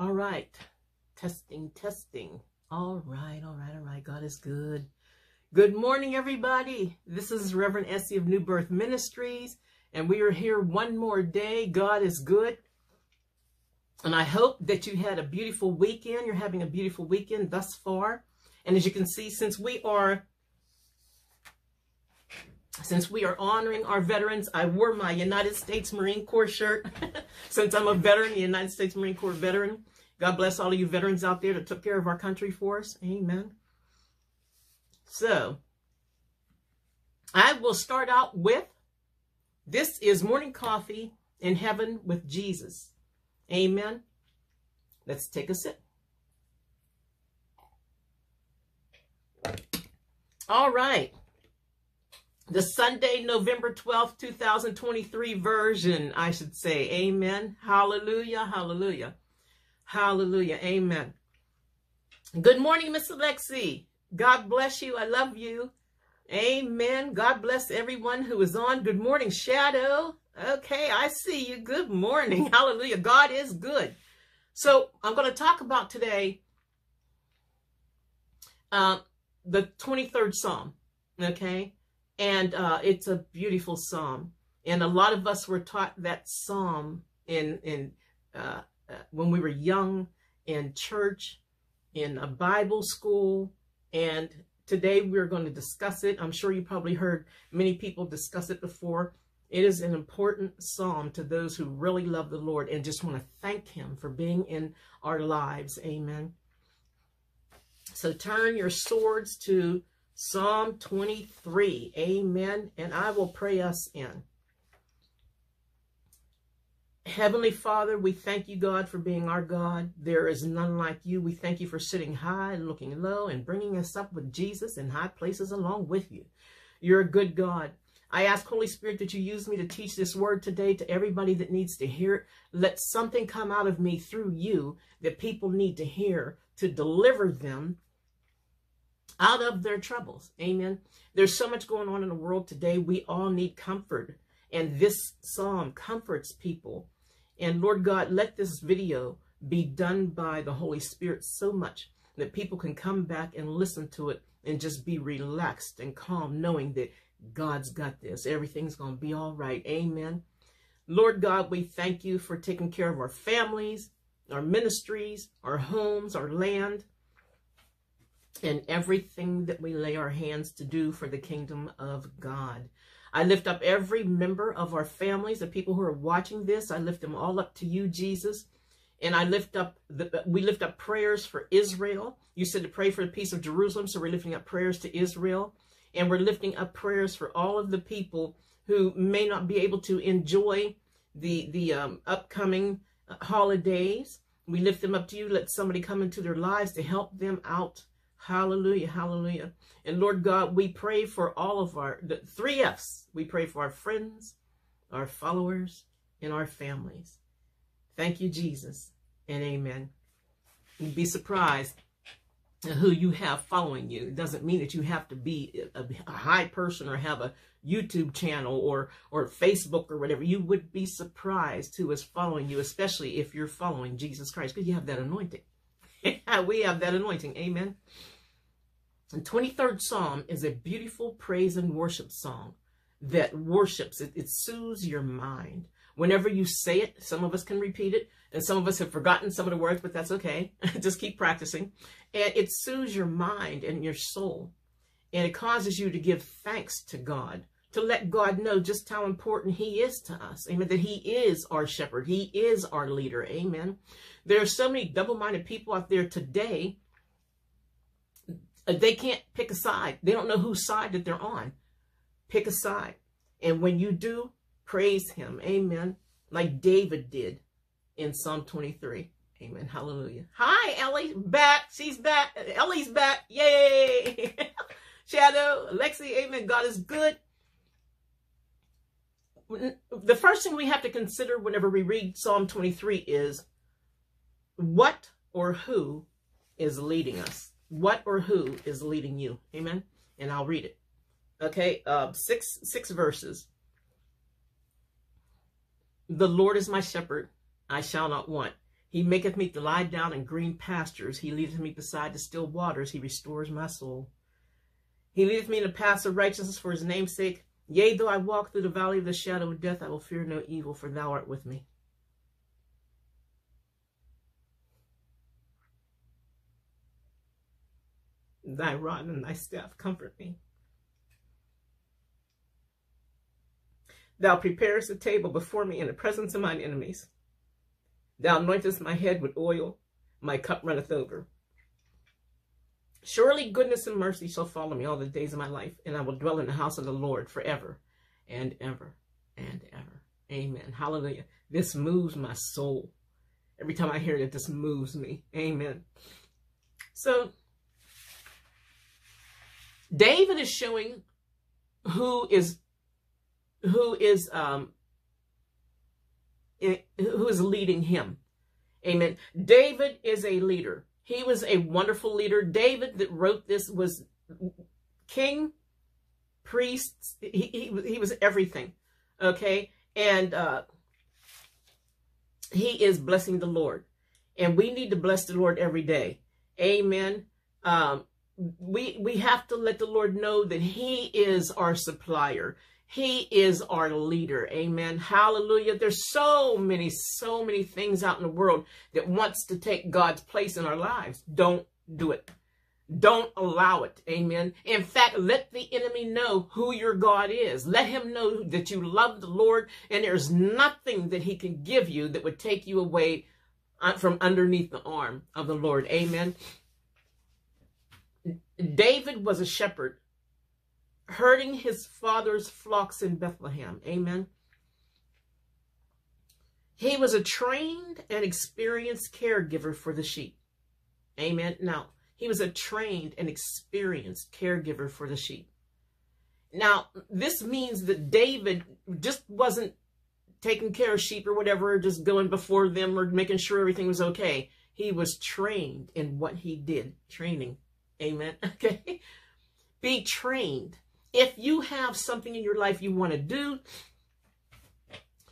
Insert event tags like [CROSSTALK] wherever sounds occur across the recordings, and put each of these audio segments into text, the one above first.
All right. Testing, testing. All right, all right, all right. God is good. Good morning, everybody. This is Reverend Essie of New Birth Ministries, and we are here one more day. God is good. And I hope that you had a beautiful weekend. You're having a beautiful weekend thus far. And as you can see, since we are since we are honoring our veterans, I wore my United States Marine Corps shirt [LAUGHS] since I'm a veteran, the United States Marine Corps veteran. God bless all of you veterans out there that took care of our country for us. Amen. So, I will start out with this is morning coffee in heaven with Jesus. Amen. Let's take a sip. All right. The Sunday, November 12th, 2023 version, I should say. Amen. Hallelujah. Hallelujah. Hallelujah. Amen. Good morning, Miss Alexi. God bless you. I love you. Amen. God bless everyone who is on. Good morning, Shadow. Okay, I see you. Good morning. [LAUGHS] Hallelujah. God is good. So I'm going to talk about today uh, the 23rd Psalm. Okay. And uh, it's a beautiful psalm. And a lot of us were taught that psalm in, in uh, uh, when we were young in church, in a Bible school. And today we're going to discuss it. I'm sure you probably heard many people discuss it before. It is an important psalm to those who really love the Lord and just want to thank him for being in our lives. Amen. So turn your swords to Psalm 23. Amen. And I will pray us in. Heavenly Father, we thank you, God, for being our God. There is none like you. We thank you for sitting high and looking low and bringing us up with Jesus in high places along with you. You're a good God. I ask, Holy Spirit, that you use me to teach this word today to everybody that needs to hear it. Let something come out of me through you that people need to hear to deliver them out of their troubles. Amen. There's so much going on in the world today. We all need comfort. And this psalm comforts people. And Lord God, let this video be done by the Holy Spirit so much that people can come back and listen to it and just be relaxed and calm, knowing that God's got this. Everything's going to be all right. Amen. Lord God, we thank you for taking care of our families, our ministries, our homes, our land, and everything that we lay our hands to do for the kingdom of God. I lift up every member of our families, the people who are watching this. I lift them all up to you, Jesus. And I lift up, the, we lift up prayers for Israel. You said to pray for the peace of Jerusalem, so we're lifting up prayers to Israel. And we're lifting up prayers for all of the people who may not be able to enjoy the, the um, upcoming holidays. We lift them up to you. Let somebody come into their lives to help them out. Hallelujah, hallelujah. And Lord God, we pray for all of our, the three F's. We pray for our friends, our followers, and our families. Thank you, Jesus, and amen. You'd be surprised who you have following you. It doesn't mean that you have to be a, a, high person or have a YouTube channel or or Facebook or whatever. You would be surprised who is following you, especially if you're following Jesus Christ, because you have that anointing. [LAUGHS] we have that anointing. Amen. The 23rd Psalm is a beautiful praise and worship song that worships. It, it soothes your mind. Whenever you say it, some of us can repeat it, and some of us have forgotten some of the words, but that's okay. [LAUGHS] Just keep practicing. And it soothes your mind and your soul. And it causes you to give thanks to God, to let God know just how important he is to us. Amen. That he is our shepherd. He is our leader. Amen. There are so many double-minded people out there today. Uh, they can't pick a side. They don't know whose side that they're on. Pick a side. And when you do, praise him. Amen. Like David did in Psalm 23. Amen. Hallelujah. Hi, Ellie. Back. She's back. Ellie's back. Yay. [LAUGHS] Shadow, Alexi. Amen. God is good. The first thing we have to consider whenever we read Psalm 23 is what or who is leading us? What or who is leading you? Amen. And I'll read it. Okay, uh, six six verses. The Lord is my shepherd; I shall not want. He maketh me to lie down in green pastures. He leadeth me beside the still waters. He restores my soul. He leadeth me in the paths of righteousness for his name's sake. Yea, though I walk through the valley of the shadow of death, I will fear no evil, for thou art with me. Thy rod and thy staff comfort me. Thou preparest a table before me in the presence of mine enemies. Thou anointest my head with oil, my cup runneth over. Surely goodness and mercy shall follow me all the days of my life, and I will dwell in the house of the Lord forever and ever and ever. Amen. Hallelujah. This moves my soul. Every time I hear it, just moves me. Amen. So, David is showing who is who is um who is leading him. Amen. David is a leader. He was a wonderful leader. David that wrote this was king, priest. He, he, he was everything. Okay. And uh, he is blessing the Lord. And we need to bless the Lord every day. Amen. Um, we we have to let the Lord know that he is our supplier. He is our leader. Amen. Hallelujah. There's so many, so many things out in the world that wants to take God's place in our lives. Don't do it. Don't allow it. Amen. In fact, let the enemy know who your God is. Let him know that you love the Lord and there's nothing that he can give you that would take you away uh, from underneath the arm of the Lord. Amen. David was a shepherd herding his father's flocks in Bethlehem. Amen. He was a trained and experienced caregiver for the sheep. Amen. Now, he was a trained and experienced caregiver for the sheep. Now, this means that David just wasn't taking care of sheep or whatever, just going before them or making sure everything was okay. He was trained in what he did. Training. Amen. [LAUGHS] Okay. Be trained if you have something in your life you want to do,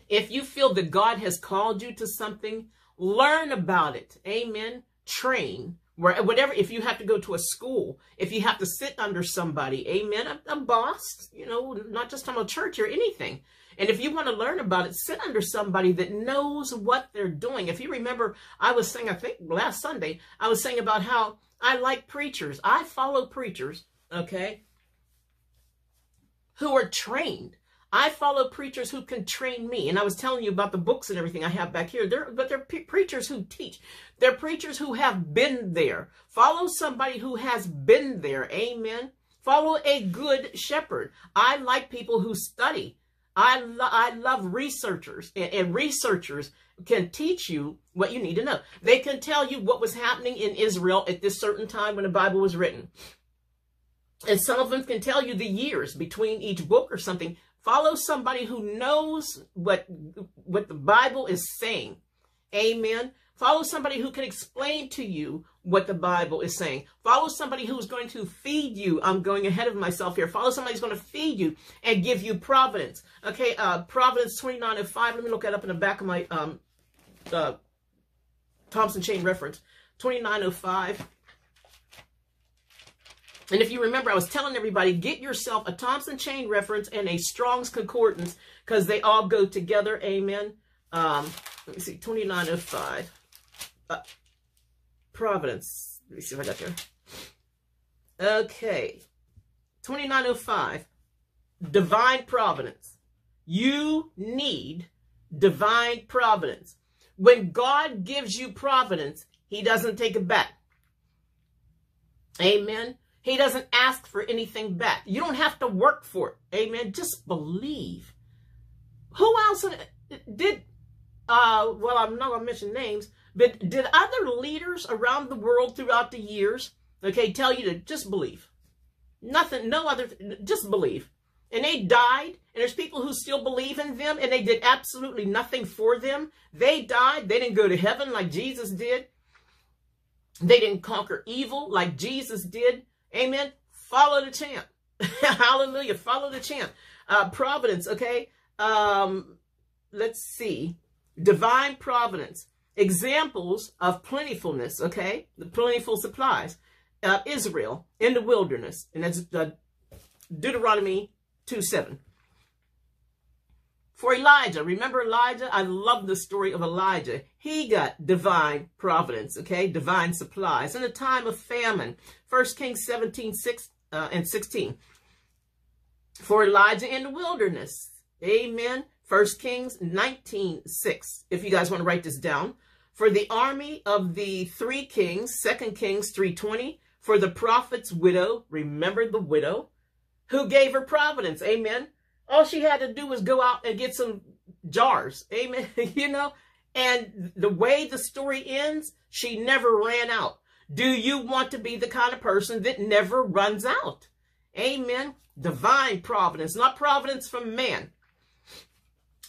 if you feel that God has called you to something, learn about it. Amen. Train. Whatever, if you have to go to a school, if you have to sit under somebody, amen, a, a boss, you know, not just on a church or anything. And if you want to learn about it, sit under somebody that knows what they're doing. If you remember, I was saying, I think last Sunday, I was saying about how I like preachers. I follow preachers, okay? Who are trained. I follow preachers who can train me. And I was telling you about the books and everything I have back here. They're, but they're pre preachers who teach. They're preachers who have been there. Follow somebody who has been there. Amen. Follow a good shepherd. I like people who study. I, lo I love researchers. And, and researchers can teach you what you need to know. They can tell you what was happening in Israel at this certain time when the Bible was written and some of them can tell you the years between each book or something. Follow somebody who knows what, what the Bible is saying. Amen. Follow somebody who can explain to you what the Bible is saying. Follow somebody who's going to feed you. I'm going ahead of myself here. Follow somebody who's going to feed you and give you providence. Okay, uh, Providence 29 and 5. Let me look that up in the back of my um, uh, Thompson Chain reference. 2905. And if you remember, I was telling everybody, get yourself a Thompson chain reference and a Strong's Concordance because they all go together. Amen. Um, let me see, 2905. Uh, Providence. Let me see if I got there. Okay. 2905. Divine Providence. You need divine providence. When God gives you providence, he doesn't take it back. Amen. He doesn't ask for anything back. You don't have to work for it. Amen. Just believe. Who else did, uh, well, I'm not going to mention names, but did other leaders around the world throughout the years, okay, tell you to just believe? Nothing, no other, just believe. And they died, and there's people who still believe in them, and they did absolutely nothing for them. They died. They didn't go to heaven like Jesus did. They didn't conquer evil like Jesus did. Amen. Follow the champ. [LAUGHS] Hallelujah. Follow the champ. Uh, providence, okay? Um, let's see. Divine providence. examples of plentifulness, okay? The plentiful supplies of Israel in the wilderness. And that's uh, Deuteronomy 2 7. For Elijah, remember Elijah? I love the story of Elijah. He got divine providence, okay? Divine supplies in a time of famine. 1 Kings 17 6 uh, and 16. For Elijah in the wilderness. Amen. 1 Kings 19 6. If you guys want to write this down. For the army of the three kings, 2 Kings 320. For the prophet's widow, remember the widow, who gave her providence. Amen. All she had to do was go out and get some jars. Amen. [LAUGHS] you know, and the way the story ends, she never ran out. Do you want to be the kind of person that never runs out? Amen. Divine providence, not providence from man.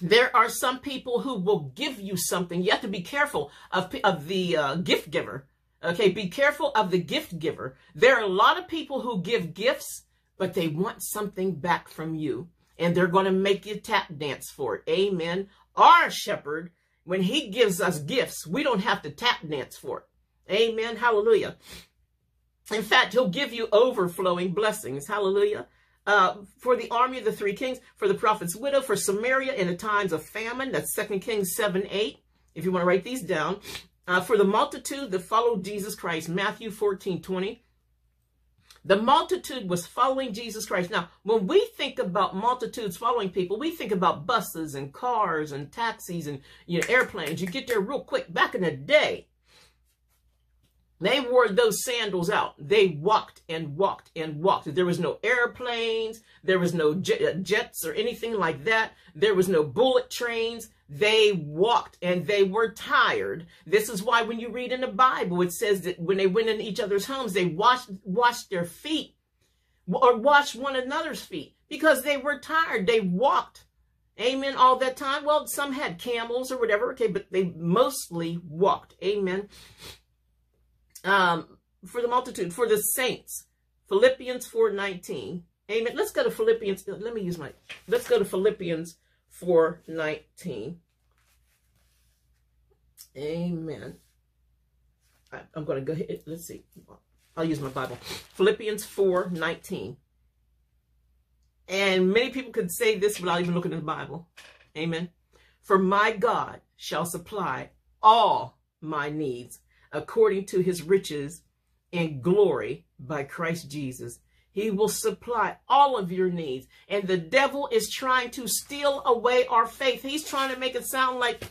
There are some people who will give you something. You have to be careful of, of the uh, gift giver. Okay, be careful of the gift giver. There are a lot of people who give gifts, but they want something back from you and they're going to make you tap dance for it. Amen. Our shepherd, when he gives us gifts, we don't have to tap dance for it. Amen. Hallelujah. In fact, he'll give you overflowing blessings. Hallelujah. Uh, for the army of the three kings, for the prophet's widow, for Samaria in the times of famine. That's 2 Kings 7, 8. If you want to write these down. Uh, for the multitude that followed Jesus Christ, Matthew 14, 20. The multitude was following Jesus Christ. Now, when we think about multitudes following people, we think about buses and cars and taxis and you know, airplanes. You get there real quick. Back in the day, they wore those sandals out. They walked and walked and walked. There was no airplanes. There was no uh, jets or anything like that. There was no bullet trains. They walked and they were tired. This is why when you read in the Bible, it says that when they went in each other's homes, they washed, washed their feet or washed one another's feet because they were tired. They walked. Amen. All that time. Well, some had camels or whatever. Okay. But they mostly walked. Amen. Um, for the multitude, for the saints, Philippians 4.19. Amen. Let's go to Philippians. Let me use my, let's go to Philippians 4.19. Amen. I, am going to go ahead. Let's see. I'll use my Bible. Philippians 4.19. And many people could say this without even looking at the Bible. Amen. For my God shall supply all my needs according to his riches in glory by Christ Jesus. He will supply all of your needs. And the devil is trying to steal away our faith. He's trying to make it sound like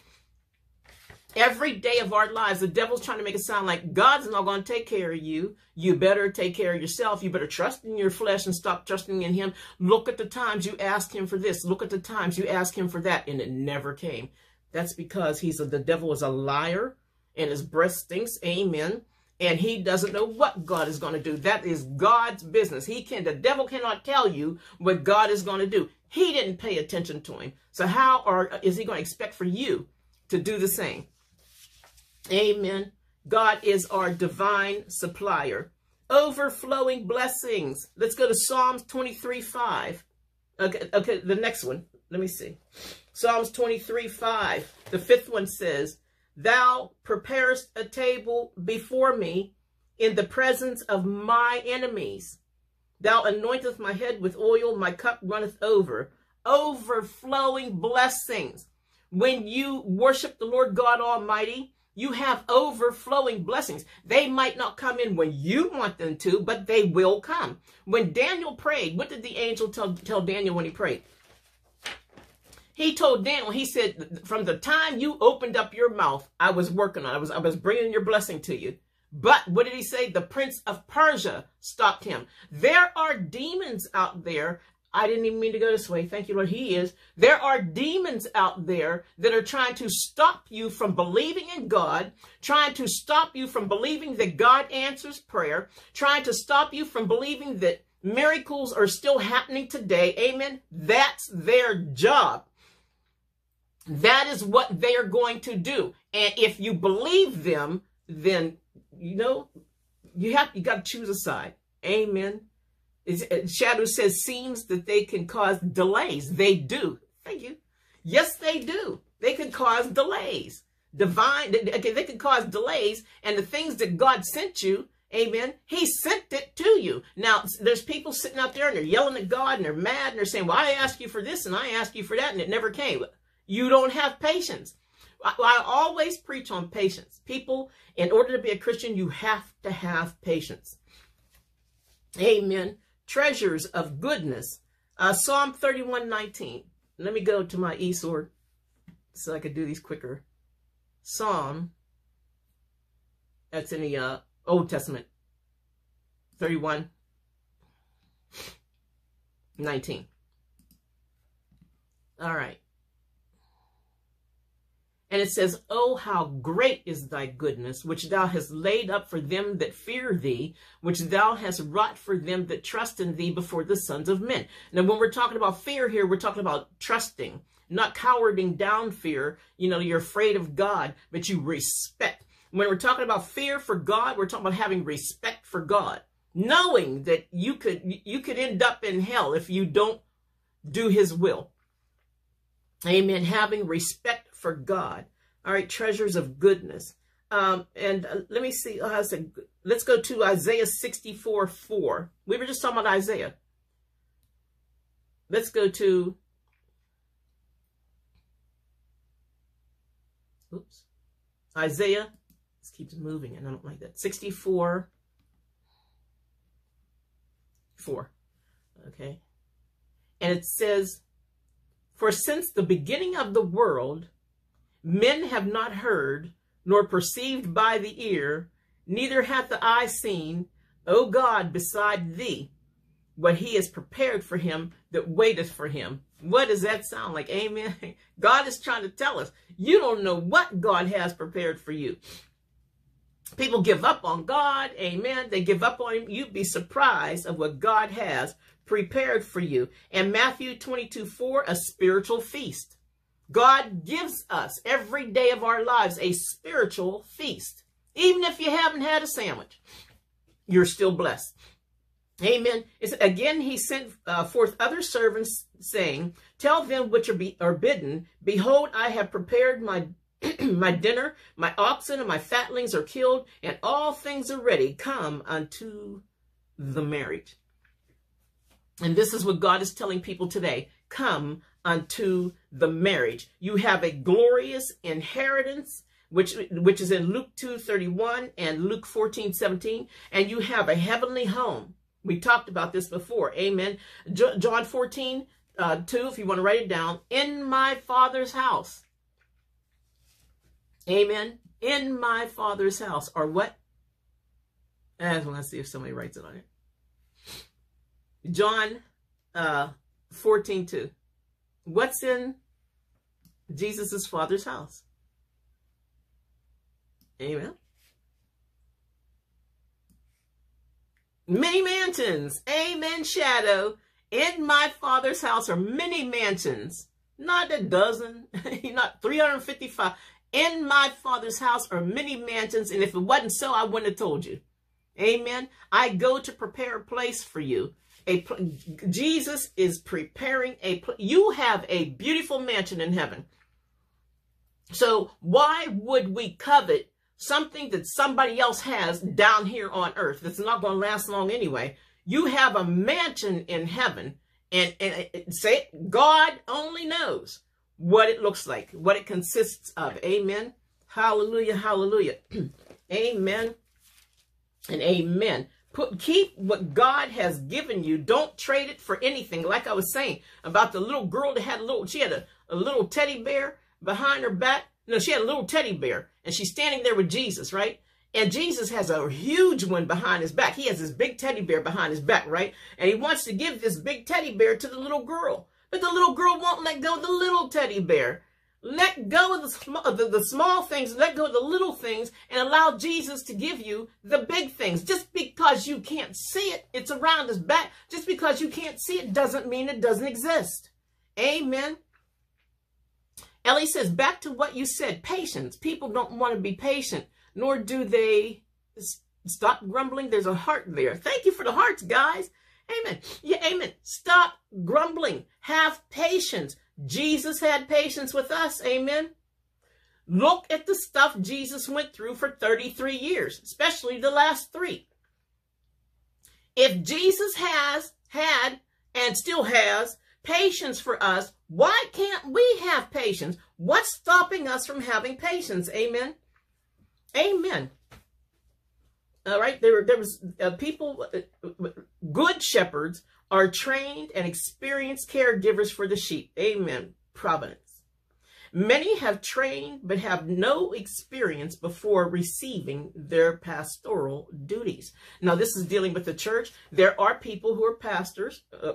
every day of our lives, the devil's trying to make it sound like God's not going to take care of you. You better take care of yourself. You better trust in your flesh and stop trusting in him. Look at the times you asked him for this. Look at the times you asked him for that. And it never came. That's because he's a, the devil is a liar and his breath stinks. Amen and he doesn't know what God is going to do. That is God's business. He can, the devil cannot tell you what God is going to do. He didn't pay attention to him. So how are, is he going to expect for you to do the same? Amen. God is our divine supplier. Overflowing blessings. Let's go to Psalms 23, 5. Okay, okay, the next one. Let me see. Psalms 23, 5. The fifth one says, Thou preparest a table before me in the presence of my enemies. Thou anointest my head with oil, my cup runneth over. Overflowing blessings. When you worship the Lord God Almighty, you have overflowing blessings. They might not come in when you want them to, but they will come. When Daniel prayed, what did the angel tell, tell Daniel when he prayed? He told Daniel, he said, from the time you opened up your mouth, I was working on it. I was, I was bringing your blessing to you. But what did he say? The prince of Persia stopped him. There are demons out there. I didn't even mean to go this way. Thank you, Lord. He is. There are demons out there that are trying to stop you from believing in God, trying to stop you from believing that God answers prayer, trying to stop you from believing that miracles are still happening today. Amen. That's their job. That is what they are going to do. And if you believe them, then, you know, you have, you got to choose a side. Amen. It's, uh, Shadow says, seems that they can cause delays. They do. Thank you. Yes, they do. They can cause delays. divine, okay, they can cause delays. And the things that God sent you, amen, he sent it to you. Now, there's people sitting out there and they're yelling at God and they're mad and they're saying, well, I asked you for this and I asked you for that and it never came. You don't have patience. I, I always preach on patience. People, in order to be a Christian, you have to have patience. Amen. Treasures of goodness. Uh, Psalm 31, 19. Let me go to my e-sword so I could do these quicker. Psalm, that's in the uh, Old Testament, 31, 19. All right. And it says, Oh, how great is thy goodness, which thou hast laid up for them that fear thee, which thou hast wrought for them that trust in thee before the sons of men. Now, when we're talking about fear here, we're talking about trusting, not cowarding down fear. You know, you're afraid of God, but you respect. When we're talking about fear for God, we're talking about having respect for God, knowing that you could you could end up in hell if you don't do his will. Amen. Having respect for God. All right, treasures of goodness. Um, and uh, let me see. Uh, said, let's go to Isaiah 64, 4. We were just talking about Isaiah. Let's go to, oops, Isaiah. This keeps moving and I don't like that. 64, 4. Okay. And it says, For since the beginning of the world, Men have not heard, nor perceived by the ear, neither hath the eye seen, O God, beside thee, what he has prepared for him that waiteth for him. What does that sound like? Amen. [LAUGHS] God is trying to tell us, you don't know what God has prepared for you. People give up on God. Amen. They give up on him. You'd be surprised of what God has prepared for you. And Matthew 22, 4, a spiritual feast. God gives us every day of our lives a spiritual feast. Even if you haven't had a sandwich, you're still blessed. Amen. It's, again, he sent uh, forth other servants, saying, Tell them which are, be, are bidden, Behold, I have prepared my [CLEARS THROAT] my dinner, my oxen and my fatlings are killed, and all things are ready. Come unto the marriage. And this is what God is telling people today. Come unto the marriage. You have a glorious inheritance, which, which is in Luke 2, 31 and Luke 14, 17. And you have a heavenly home. We talked about this before. Amen. John 14, uh, 2, if you want to write it down. In my father's house. Amen. In my father's house. Or what? I want to see if somebody writes it on it. John uh, 14, 2. What's in Jesus' father's house? Amen. Many mansions. Amen, Shadow. In my father's house are many mansions. Not a dozen, [LAUGHS] not 355. In my father's house are many mansions. And if it wasn't so, I wouldn't have told you. Amen. I go to prepare a place for you. A Jesus is preparing a you have a beautiful mansion in heaven. So why would we covet something that somebody else has down here on earth that's not going to last long anyway? You have a mansion in heaven and, and say God only knows what it looks like, what it consists of. Amen. Hallelujah. Hallelujah. [CLEARS THROAT] amen. And amen. Put, keep what God has given you. Don't trade it for anything. Like I was saying about the little girl that had a little, she had a, a little teddy bear behind her back. No, she had a little teddy bear and she's standing there with Jesus, right? And Jesus has a huge one behind his back. He has this big teddy bear behind his back, right? And he wants to give this big teddy bear to the little girl. But the little girl won't let go of the little teddy bear. Let go of the, small, the, the small things, let go of the little things, and allow Jesus to give you the big things. Just because you can't see it, it's around his back. Just because you can't see it doesn't mean it doesn't exist. Amen. Ellie says, back to what you said, patience. People don't want to be patient, nor do they stop grumbling. There's a heart there. Thank you for the hearts, guys. Amen. Yeah, amen. Stop grumbling. Have patience. Jesus had patience with us. Amen. Look at the stuff Jesus went through for 33 years, especially the last three. If Jesus has had and still has patience for us, why can't we have patience? What's stopping us from having patience? Amen. Amen. All right, there, were there was uh, people, uh, good shepherds are trained and experienced caregivers for the sheep. Amen. Providence. Many have trained but have no experience before receiving their pastoral duties. Now, this is dealing with the church. There are people who are pastors, uh,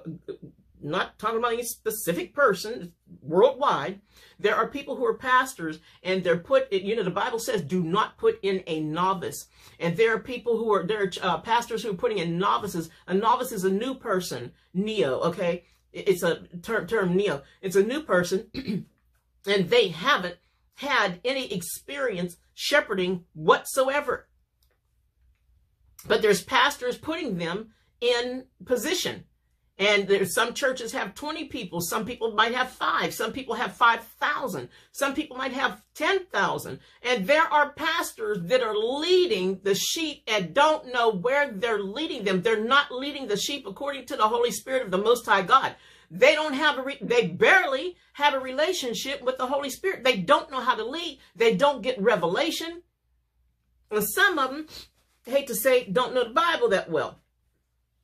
not talking about any specific person worldwide. There are people who are pastors and they're put, you know, the Bible says do not put in a novice. And there are people who are, there are uh, pastors who are putting in novices. A novice is a new person, neo, okay? It's a term, term neo. It's a new person [CLEARS THROAT] and they haven't had any experience shepherding whatsoever. But there's pastors putting them in position. And there's some churches have 20 people. Some people might have five. Some people have 5,000. Some people might have 10,000. And there are pastors that are leading the sheep and don't know where they're leading them. They're not leading the sheep according to the Holy Spirit of the Most High God. They don't have a, they barely have a relationship with the Holy Spirit. They don't know how to lead. They don't get revelation. And some of them, hate to say, don't know the Bible that well.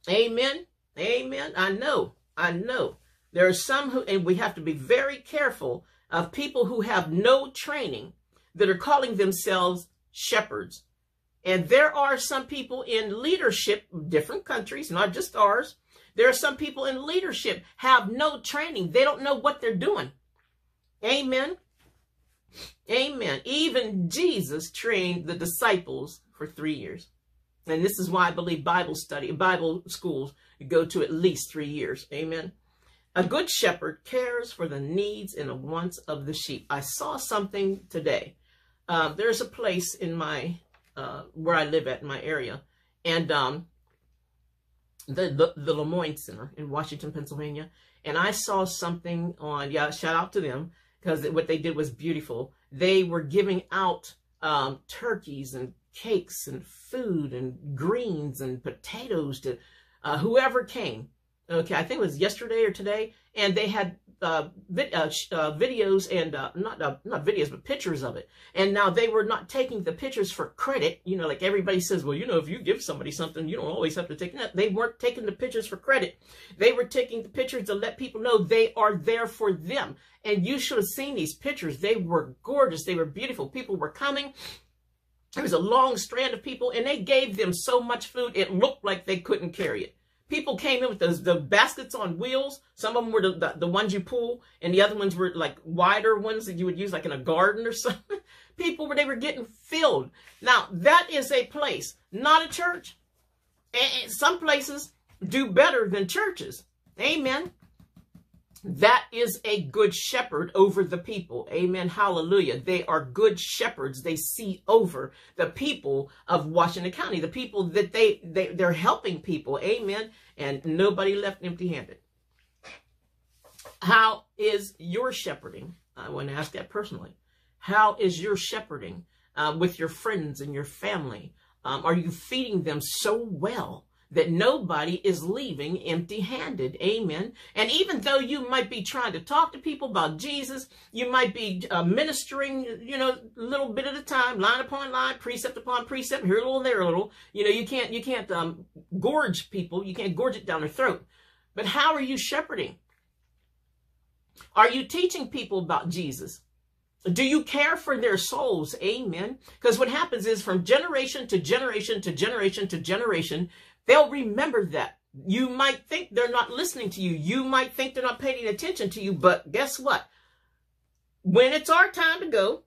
Amen. Amen. I know. I know. There are some who, and we have to be very careful of people who have no training that are calling themselves shepherds. And there are some people in leadership, different countries, not just ours, there are some people in leadership have no training. They don't know what they're doing. Amen. Amen. Even Jesus trained the disciples for three years. And this is why I believe Bible study, Bible schools go to at least three years. Amen. A good shepherd cares for the needs and the wants of the sheep. I saw something today. Uh, there's a place in my, uh, where I live at in my area. And um, the, the, the Lemoyne Center in Washington, Pennsylvania. And I saw something on, yeah, shout out to them because what they did was beautiful. They were giving out um, turkeys and cakes and food and greens and potatoes to uh, whoever came. Okay, I think it was yesterday or today. And they had uh, vid uh, uh, videos and uh, not uh, not videos but pictures of it. And now they were not taking the pictures for credit you know like everybody says well you know if you give somebody something you don't always have to take it they weren't taking the pictures for credit. They were taking the pictures to let people know they are there for them. And you should have seen these pictures. They were gorgeous. They were beautiful. People were coming. There was a long strand of people and they gave them so much food it looked like they couldn't carry it People came in with those the baskets on wheels. Some of them were the, the, the ones you pull, and the other ones were like wider ones that you would use like in a garden or [LAUGHS] something. People were they were getting filled. Now that is a place, not a church. And some places do better than churches. Amen. That is a good shepherd over the people. Amen. Hallelujah. They are good shepherds. They see over the people of Washington County, the people that they, they, they're helping people. Amen. And nobody left empty handed. How is your shepherding? I want to ask that personally. How is your shepherding uh, with your friends and your family? Um, are you feeding them so well that nobody is leaving empty handed. Amen. And even though you might be trying to talk to people about Jesus, you might be uh, ministering, you know, a little bit at a time, line upon line, precept upon precept, here a little, there a little. You know, you can't, you can't um, gorge people. You can't gorge it down their throat. But how are you shepherding? Are you teaching people about Jesus? Do you care for their souls? Amen. Because what happens is from generation to generation to generation to generation, They'll remember that. You might think they're not listening to you. You might think they're not paying attention to you, but guess what? When it's our time to go,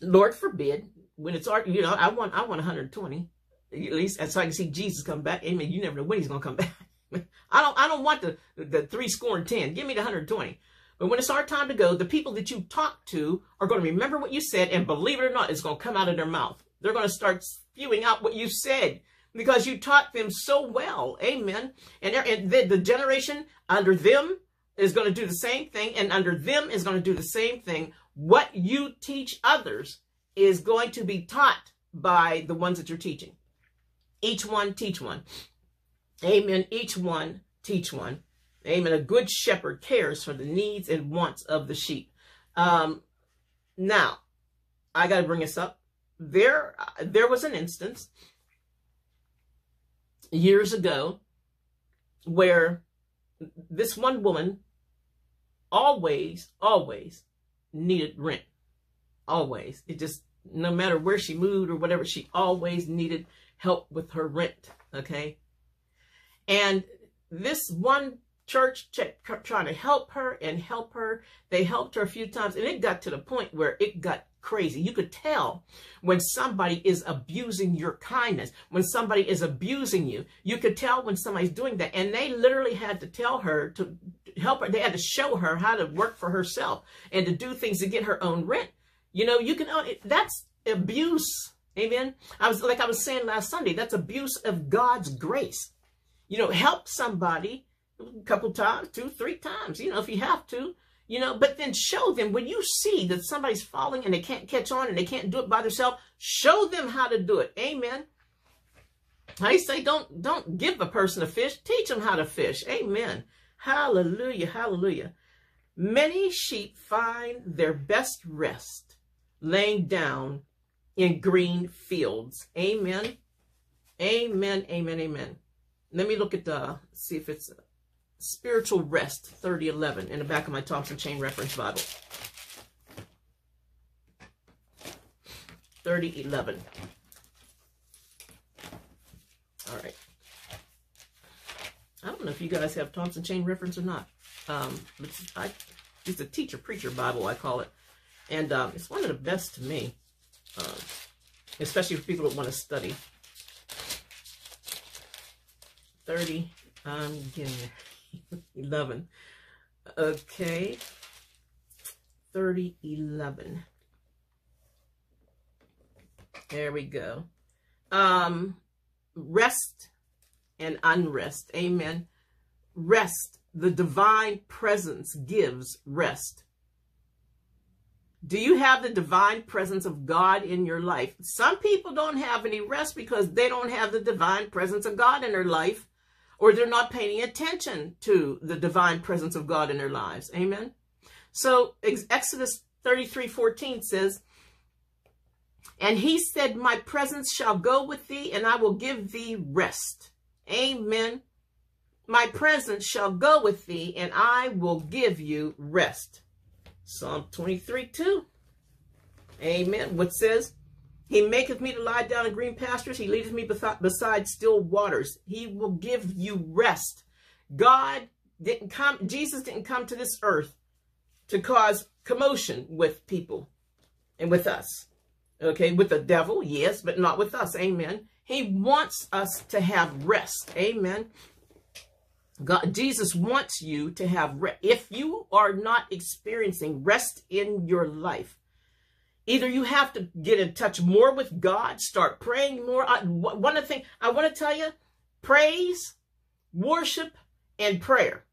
Lord forbid, when it's our, you know, I want, I want 120 at least, so I can see Jesus come back. Amen. You never know when he's going to come [LAUGHS] back. I don't, I don't want the, the three score and 10. Give me the 120. But when it's our time to go, the people that you talk to are going to remember what you said, and believe it or not, it's going to come out of their mouth. They're going to start spewing out what you said because you taught them so well. Amen. And, and the, the generation under them is going to do the same thing, and under them is going to do the same thing. What you teach others is going to be taught by the ones that you're teaching. Each one teach one. Amen. Each one teach one. Amen. A good shepherd cares for the needs and wants of the sheep. Um, now, I got to bring this up. There, there was an instance years ago where this one woman always, always needed rent. Always. It just, no matter where she moved or whatever, she always needed help with her rent. Okay. And this one church kept trying to help her and help her. They helped her a few times and it got to the point where it got crazy. You could tell when somebody is abusing your kindness, when somebody is abusing you. You could tell when somebody's doing that. And they literally had to tell her to help her. They had to show her how to work for herself and to do things to get her own rent. You know, you can, uh, that's abuse. Amen. I was, like I was saying last Sunday, that's abuse of God's grace. You know, help somebody a couple times, two, three times, you know, if you have to, you know, but then show them when you see that somebody's falling and they can't catch on and they can't do it by themselves, show them how to do it. Amen. I say don't don't give a person a fish, teach them how to fish. Amen. Hallelujah, hallelujah. Many sheep find their best rest laying down in green fields. Amen. Amen, amen, amen. Let me look at the, see if it's Spiritual Rest 3011 in the back of my Thompson Chain Reference Bible. 3011. All right. I don't know if you guys have Thompson Chain Reference or not. Um, it's, I, it's a teacher preacher Bible, I call it. And um, it's one of the best to me, uh, especially for people that want to study. 30, I'm getting there. 11. Okay. 30, 11. There we go. Um, rest and unrest. Amen. Rest. The divine presence gives rest. Do you have the divine presence of God in your life? Some people don't have any rest because they don't have the divine presence of God in their life or they're not paying attention to the divine presence of God in their lives. Amen. So Exodus 33, 14 says, And he said, My presence shall go with thee, and I will give thee rest. Amen. My presence shall go with thee, and I will give you rest. Psalm 23, 2. Amen. What says, he maketh me to lie down in green pastures. He leadeth me beside still waters. He will give you rest. God didn't come, Jesus didn't come to this earth to cause commotion with people and with us. Okay, with the devil, yes, but not with us. Amen. He wants us to have rest. Amen. God, Jesus wants you to have rest. If you are not experiencing rest in your life, Either you have to get in touch more with God, start praying more. I, one of the things I want to tell you, praise, worship, and prayer,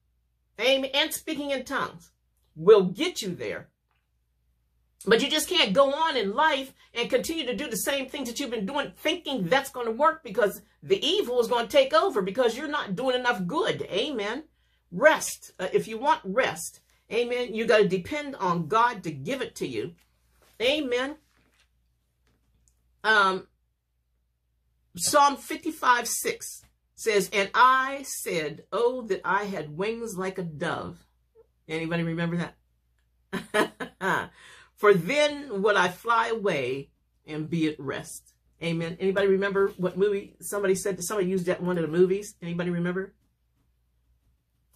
amen, and speaking in tongues will get you there. But you just can't go on in life and continue to do the same things that you've been doing, thinking that's going to work because the evil is going to take over because you're not doing enough good. Amen. Rest. Uh, if you want rest, amen, you got to depend on God to give it to you. Amen. Um, Psalm 55, 6 says, And I said, Oh, that I had wings like a dove. Anybody remember that? [LAUGHS] For then would I fly away and be at rest. Amen. Anybody remember what movie somebody said? Somebody used that one of the movies. Anybody remember?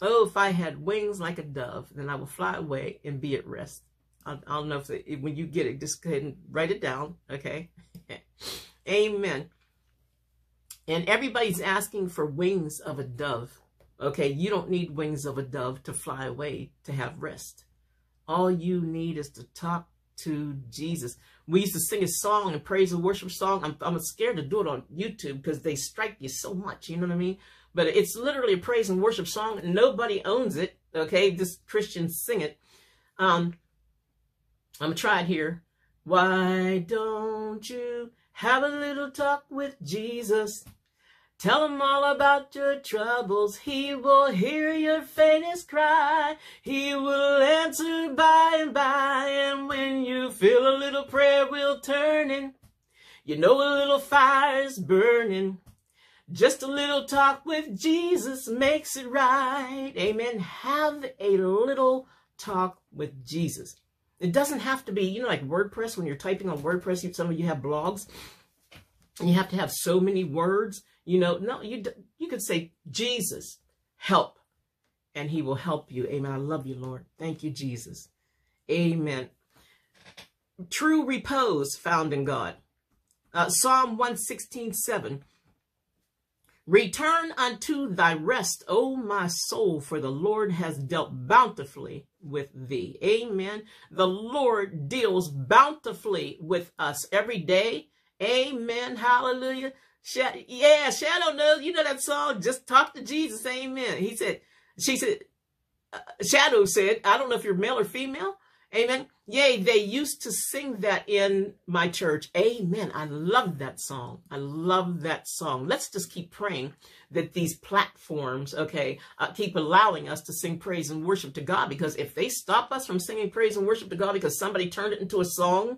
Oh, if I had wings like a dove, then I would fly away and be at rest. I, I don't know if it, when you get it, just go ahead and write it down. Okay. [LAUGHS] Amen. And everybody's asking for wings of a dove. Okay. You don't need wings of a dove to fly away to have rest. All you need is to talk to Jesus. We used to sing a song and praise and worship song. I'm, I'm scared to do it on YouTube because they strike you so much. You know what I mean? But it's literally a praise and worship song. Nobody owns it. Okay. Just Christians sing it. Um, I'm going to try it here. Why don't you have a little talk with Jesus? Tell him all about your troubles. He will hear your faintest cry. He will answer by and by. And when you feel a little prayer wheel turning, you know a little fire's burning. Just a little talk with Jesus makes it right. Amen. Have a little talk with Jesus. It doesn't have to be, you know, like WordPress, when you're typing on WordPress, you, some of you have blogs, and you have to have so many words. You know, no, you you could say, Jesus, help, and he will help you. Amen. I love you, Lord. Thank you, Jesus. Amen. True repose found in God. Uh, Psalm 116, 7. Return unto thy rest, O my soul, for the Lord has dealt bountifully with thee. Amen. The Lord deals bountifully with us every day. Amen. Hallelujah. yeah, Shadow knows. You know that song, Just Talk to Jesus. Amen. He said, she said, uh, Shadow said, I don't know if you're male or female. Amen. Yay, they used to sing that in my church. Amen. I love that song. I love that song. Let's just keep praying that these platforms, okay, uh, keep allowing us to sing praise and worship to God. Because if they stop us from singing praise and worship to God because somebody turned it into a song,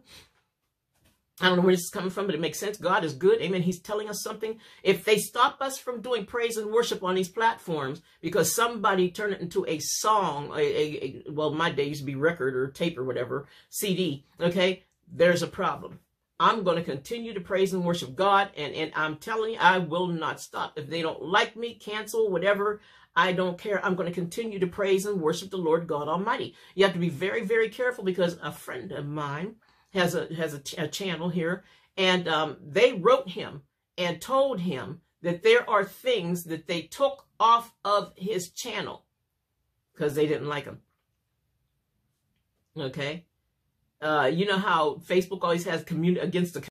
I don't know where this is coming from, but it makes sense. God is good. Amen. He's telling us something. If they stop us from doing praise and worship on these platforms because somebody turned it into a song, a, a, a well, my day used to be record or tape or whatever, CD, okay, there's a problem. I'm going to continue to praise and worship God, and, and I'm telling you, I will not stop. If they don't like me, cancel, whatever, I don't care. I'm going to continue to praise and worship the Lord God Almighty. You have to be very, very careful because a friend of mine, has a has a, a channel here, and um, they wrote him and told him that there are things that they took off of his channel because they didn't like him. Okay, uh, you know how Facebook always has community against the